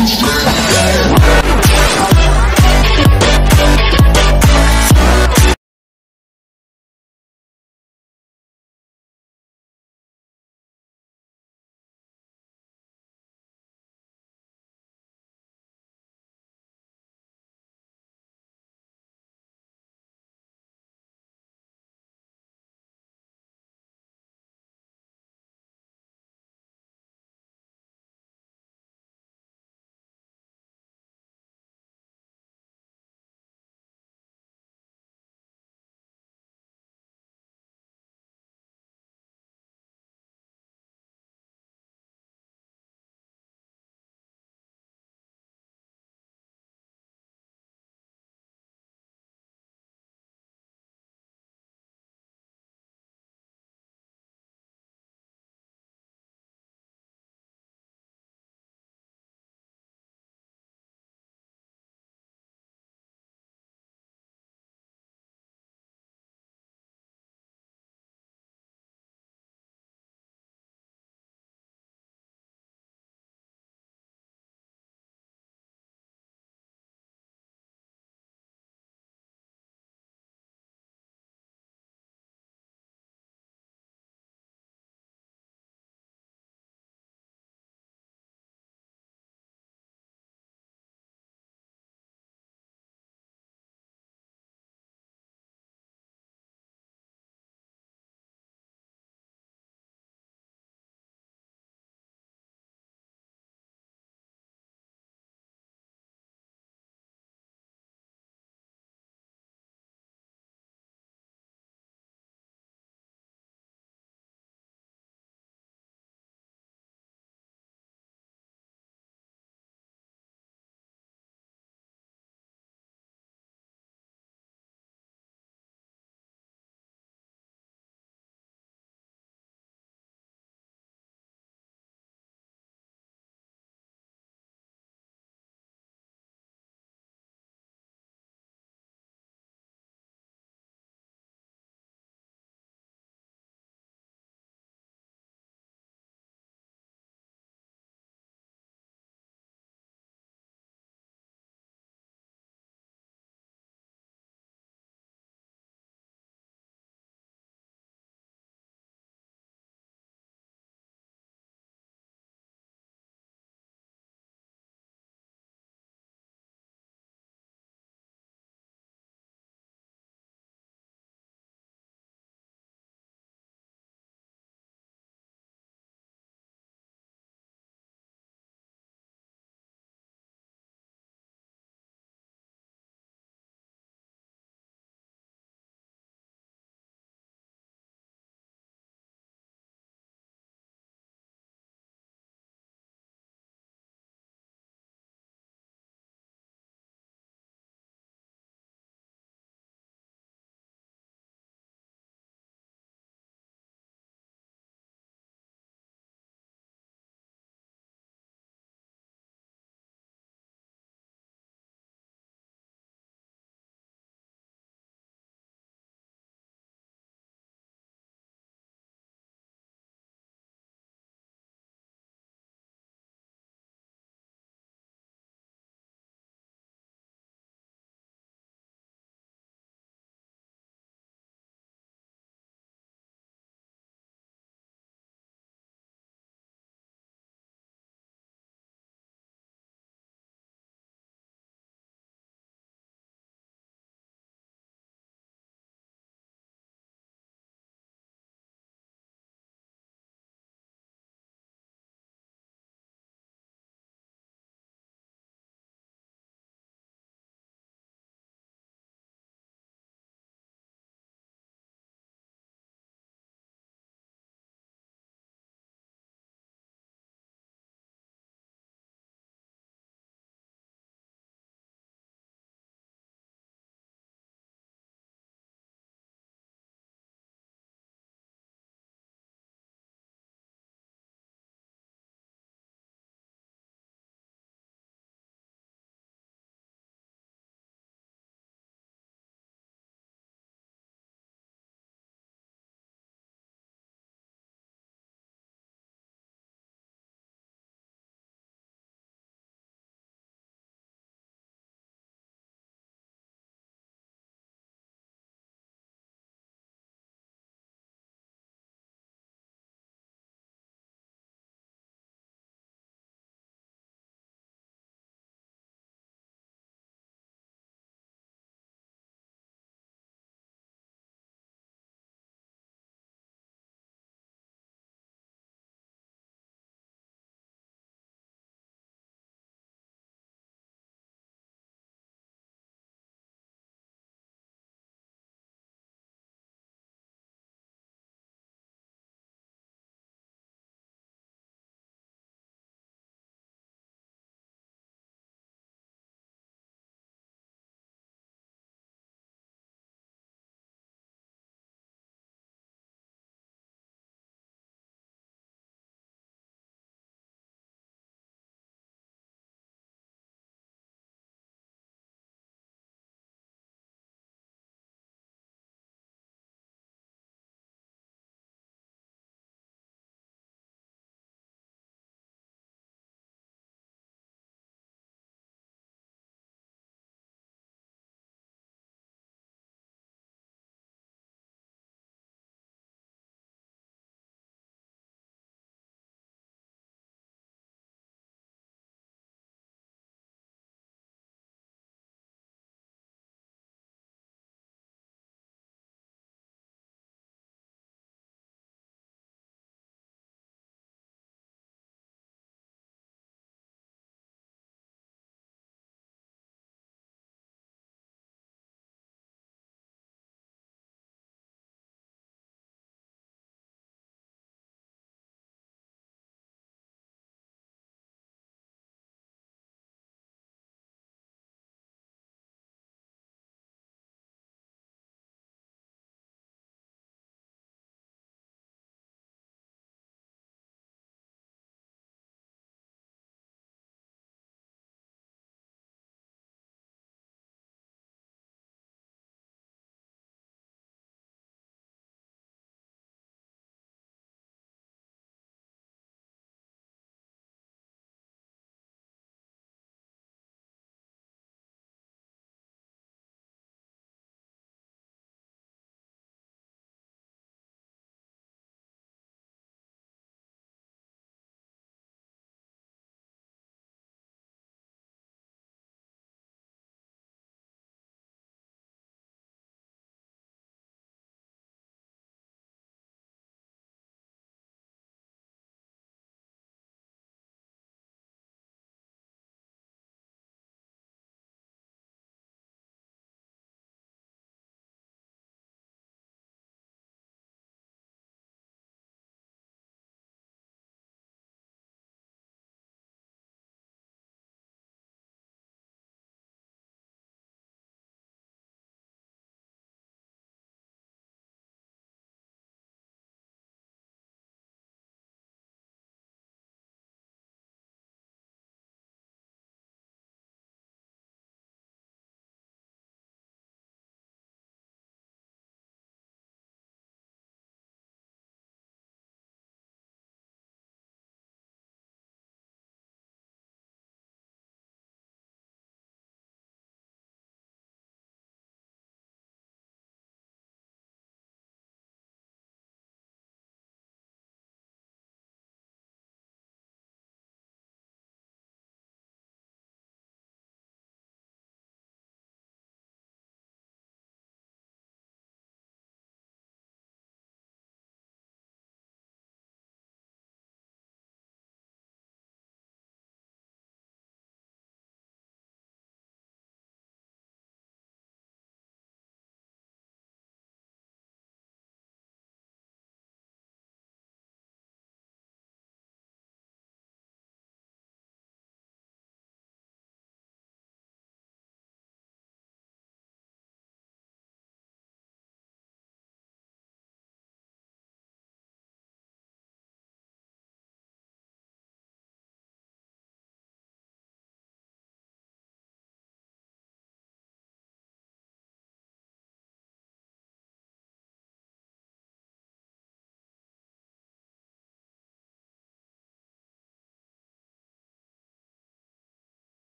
Yeah.